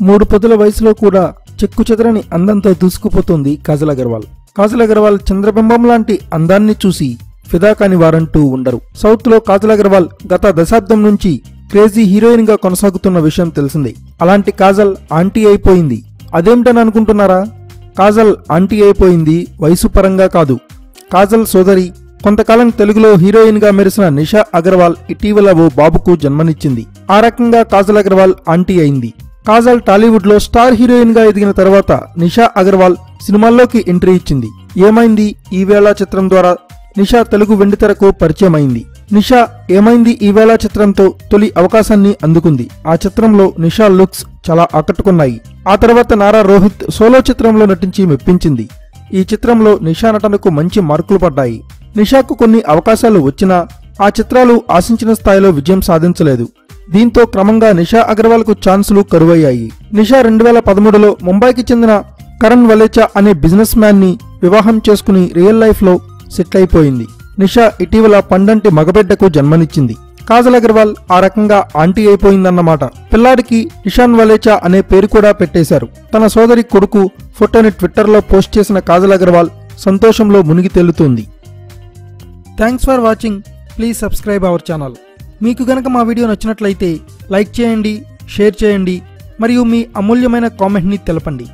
మూడు పదుల వయసులో కూడా చెక్కు చెదరని అందంతో దూసుకుపోతుంది కాజల్ అగర్వాల్. కాజల్ అగర్వాల్ చంద్రబింబం లాంటి అందాన్ని చూసి ఫిదా కాని వారంటూ ఉండరు. సౌత్లో కాజల్ అగర్వాల్ గత దశాబ్దం నుంచి క్రేజీ హీరోయిన్గా కొనసాగుతున్న విషయం తెలిసిందే. అలాంటి కాజల్ ఆంటీ అయిపోయింది. అదేమిటని అనుకుంటున్నారా? కాజల్ ఆంటీ అయిపోయింది వయసు పరంగా కాదు. కాజల్ సోదరి కొంతకాలం తెలుగులో హీరోయిన్గా మెరిసిన నిషా అగర్వాల్ ఇటీవల ఓ బాబుకు జన్మనిచ్చింది. ఆ రకంగా కాజల్ అగర్వాల్ ఆంటీ అయింది. కాజల్ టాలీవుడ్లో స్టార్ హీరోయిన్గా ఎదిగిన తర్వాత నిషా అగర్వాల్ సినిమాల్లోకి ఎంట్రీ ఇచ్చింది. ఏమైంది? ఈవేళ చిత్రం ద్వారా నిషా తెలుగు వెండితెరకు పరిచయం అయింది నిషా ఏమైంది? ఈవేళ చిత్రంతో తొలి అవకాశాన్ని అందుకుంది. ఆ చిత్రంలో నిషా లుక్స్ చాలా ఆకట్టుకున్నాయి. ఆ తర్వాత నారా రోహిత్ సోలో చిత్రంలో నటించి మెప్పించింది. ఈ చిత్రంలో నిషా నటనకు మంచి మార్కులు పడ్డాయి. నిషాకు కొన్ని అవకాశాలు వచ్చినా ఆ చిత్రాలు ఆశించిన స్థాయిలో విజయం సాధించలేదు. దీంతో క్రమంగా నిషా అగర్వాల్కు ఛాన్సులు కరువయ్యాయి. నిషా రెండు వేల పదమూడులో ముంబైకి చెందిన కరణ్ వలేచా అనే బిజినెస్ మ్యాన్ని వివాహం చేసుకుని రియల్ లైఫ్లో సెటిల్ అయిపోయింది నిషా ఇటీవల పండంటి మగబిడ్డకు జన్మనిచ్చింది. కాజల్ అగర్వాల్ ఆ రకంగా ఆంటీ అయిపోయిందన్నమాట. పిల్లాడికి నిషాన్ వలేచా అనే పేరు కూడా పెట్టేశారు. తన సోదరి కొడుకు ఫోటోని ట్విట్టర్లో పోస్ట్ చేసిన కాజల్ అగర్వాల్ సంతోషంలో మునిగి తేలుతోంది. Thanks for watching. Please subscribe our channel. మీకు గనక మా వీడియో నచ్చినట్లయితే లైక్ చేయండి షేర్ చేయండి మరియు మీ అమూల్యమైన కామెంట్ని తెలపండి.